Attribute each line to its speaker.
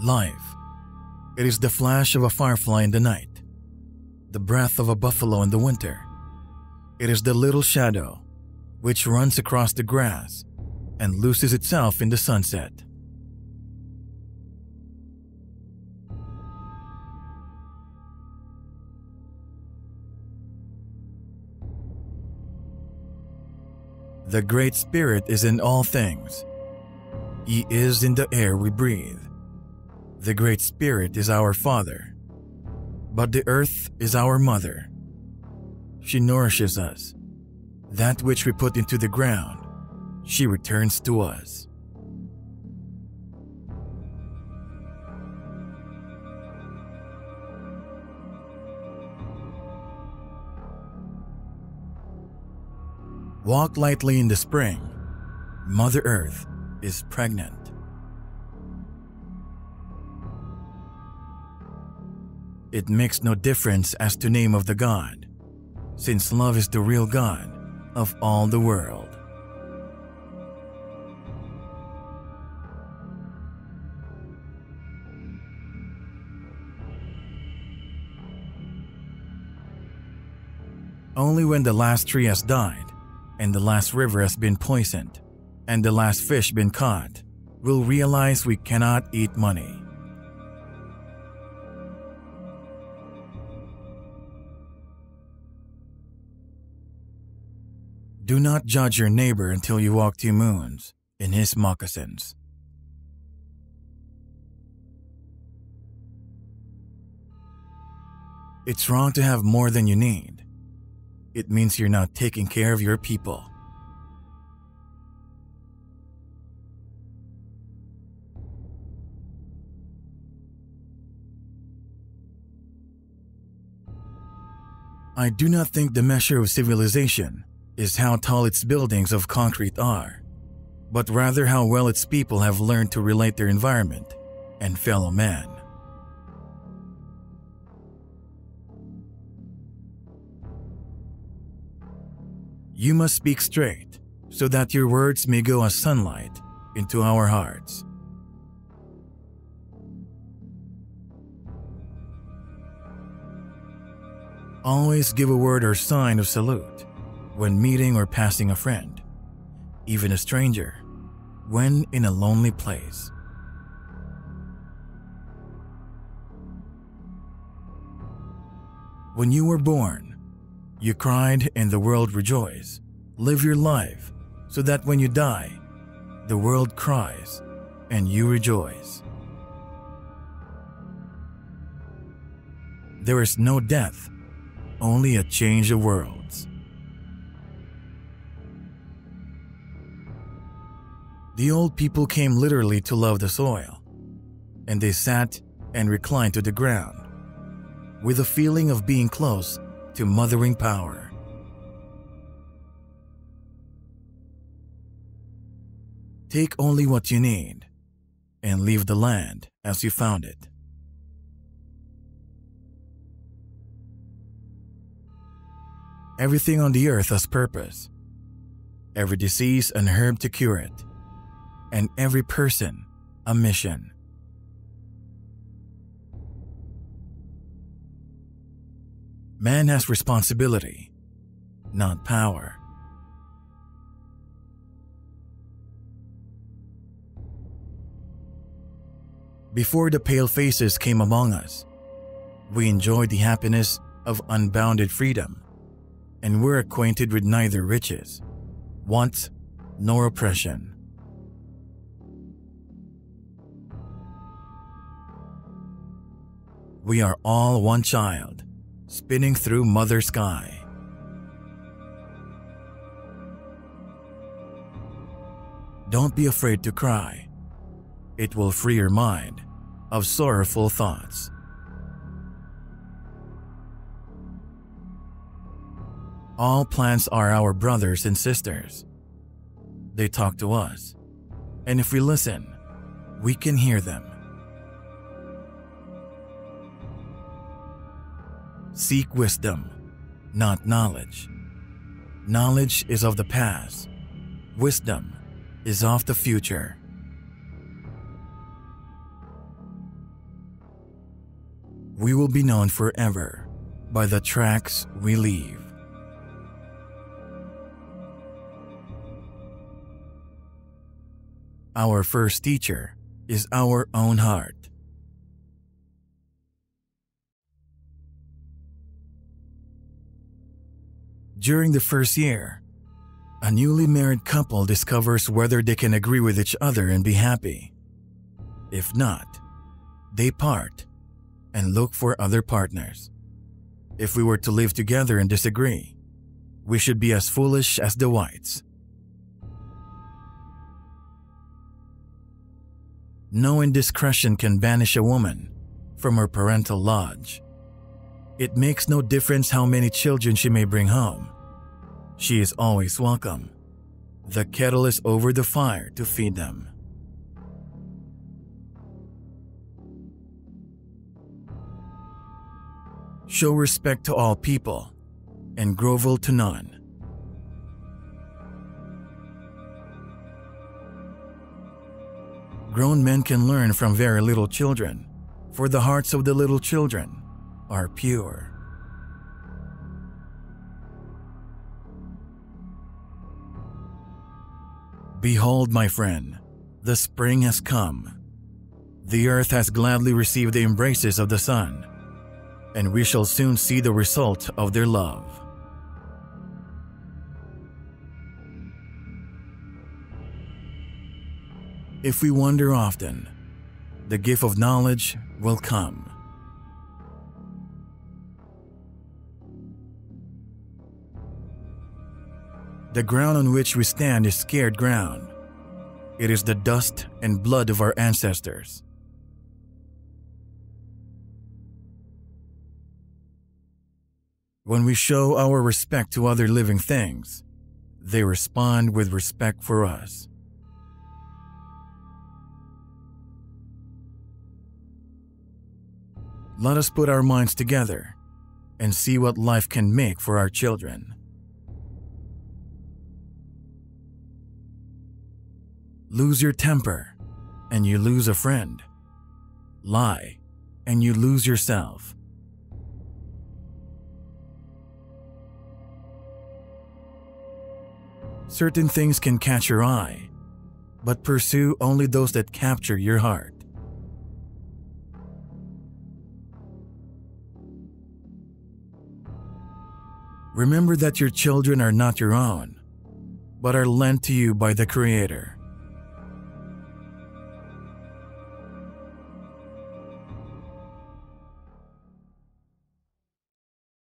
Speaker 1: Life. It is the flash of a firefly in the night, the breath of a buffalo in the winter. It is the little shadow which runs across the grass and loses itself in the sunset. The Great Spirit is in all things. He is in the air we breathe. The Great Spirit is our Father, but the earth is our mother. She nourishes us. That which we put into the ground, she returns to us. Walk lightly in the spring. Mother Earth is pregnant. It makes no difference as to name of the God, since love is the real God of all the world. Only when the last tree has died, and the last river has been poisoned, and the last fish been caught, we'll realize we cannot eat money. Do not judge your neighbor until you walk two moons in his moccasins. It's wrong to have more than you need. It means you're not taking care of your people. I do not think the measure of civilization is how tall its buildings of concrete are, but rather how well its people have learned to relate their environment and fellow man. You must speak straight so that your words may go as sunlight into our hearts. Always give a word or sign of salute when meeting or passing a friend, even a stranger, when in a lonely place. When you were born, you cried and the world rejoiced. Live your life so that when you die, the world cries and you rejoice. There is no death, only a change of worlds. The old people came literally to love the soil, and they sat and reclined to the ground with a feeling of being close to mothering power. Take only what you need and leave the land as you found it. Everything on the earth has purpose. Every disease an herb to cure it, and every person a mission. Man has responsibility, not power. Before the pale faces came among us, we enjoyed the happiness of unbounded freedom, and were acquainted with neither riches, want, nor oppression. We are all one child, spinning through Mother Sky. Don't be afraid to cry. It will free your mind of sorrowful thoughts. All plants are our brothers and sisters. They talk to us, and if we listen, we can hear them. Seek wisdom, not knowledge. Knowledge is of the past. Wisdom is of the future. we will be known forever by the tracks we leave. Our first teacher is our own heart. During the first year, a newly married couple discovers whether they can agree with each other and be happy. If not, they part and look for other partners. If we were to live together and disagree, we should be as foolish as the whites. No indiscretion can banish a woman from her parental lodge. It makes no difference how many children she may bring home. She is always welcome. The kettle is over the fire to feed them. Show respect to all people and grovel to none. Grown men can learn from very little children, for the hearts of the little children are pure. Behold, my friend, the spring has come. The earth has gladly received the embraces of the sun, and we shall soon see the result of their love. If we wonder often, the gift of knowledge will come. The ground on which we stand is scared ground. It is the dust and blood of our ancestors. When we show our respect to other living things, they respond with respect for us. Let us put our minds together and see what life can make for our children. Lose your temper, and you lose a friend. Lie, and you lose yourself. Certain things can catch your eye, but pursue only those that capture your heart. Remember that your children are not your own, but are lent to you by the Creator.